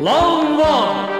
Round one.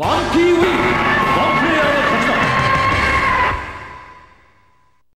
One Kiwi!